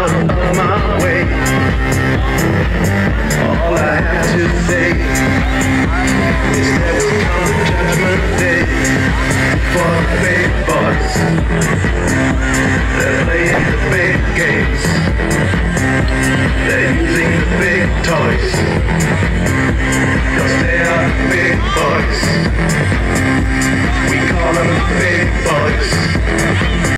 All I have to say Is that we come to judgment day For the big boys They're playing the big games. They're using the big toys.